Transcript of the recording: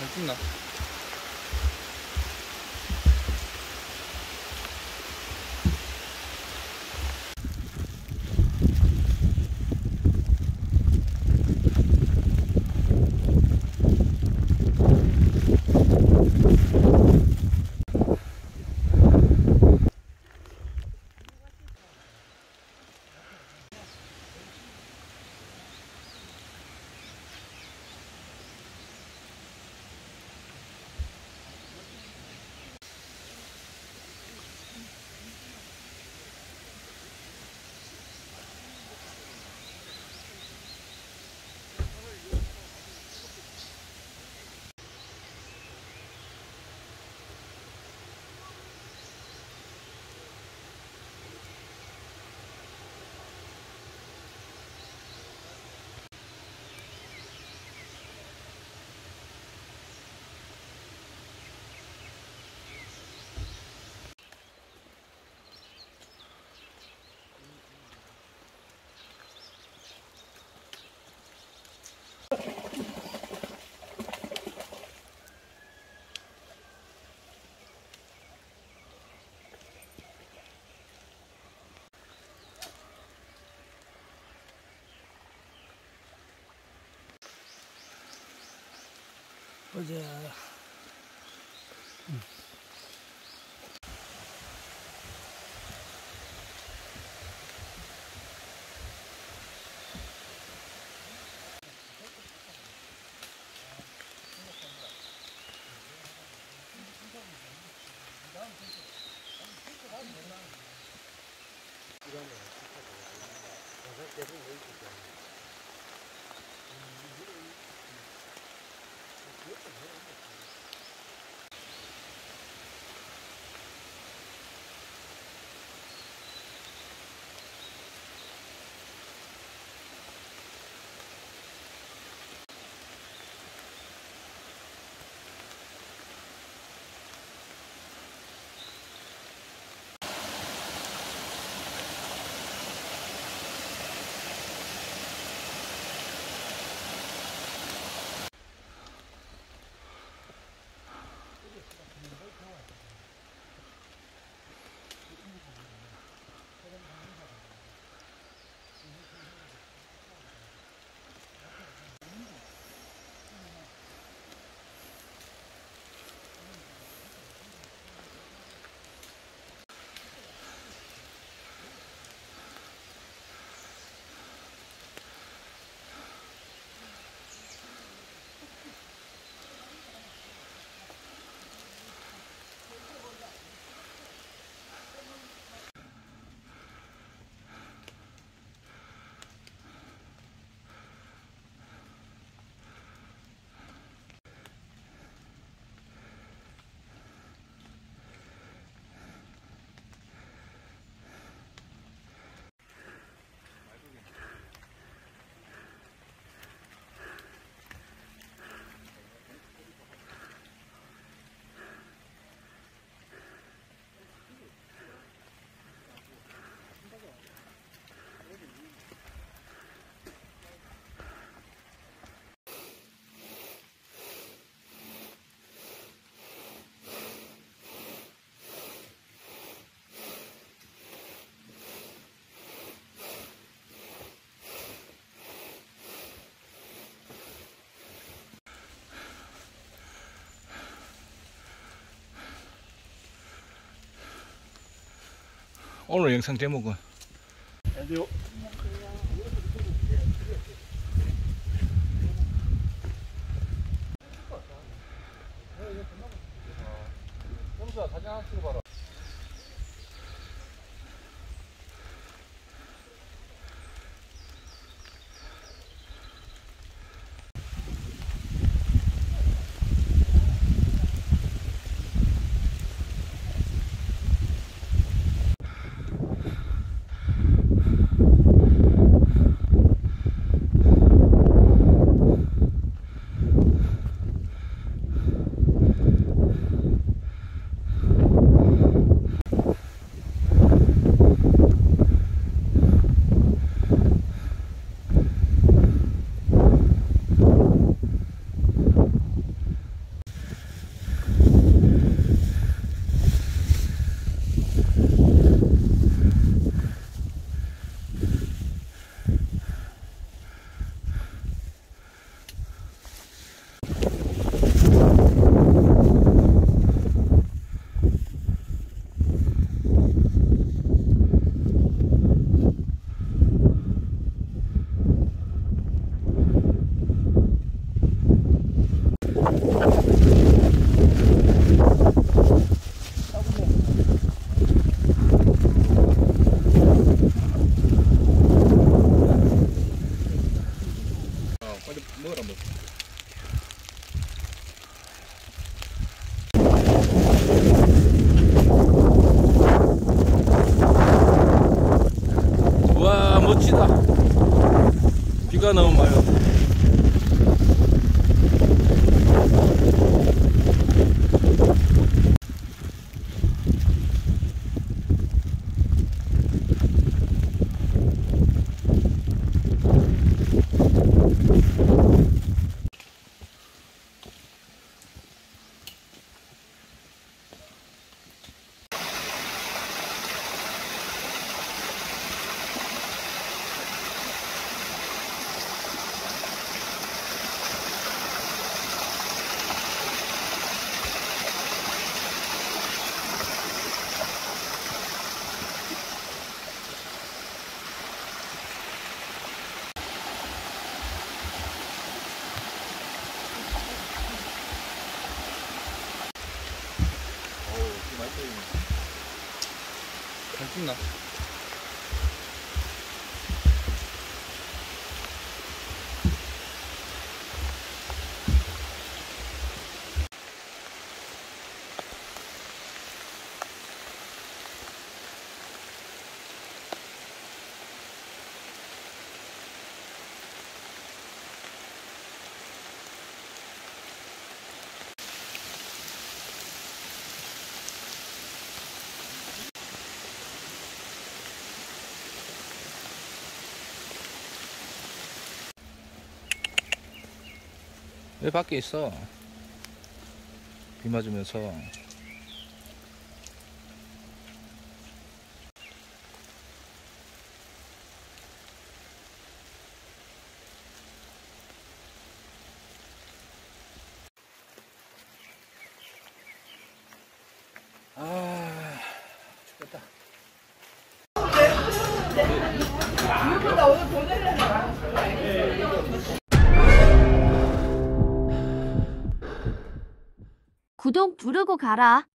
잘 찍나? 我这嗯 오늘 영상 제목은 안녕하세요. 형수야 사진 하나 찍어봐라 비가 찍나? 왜 밖에 있어? 비 맞으면서. 부르고 가라.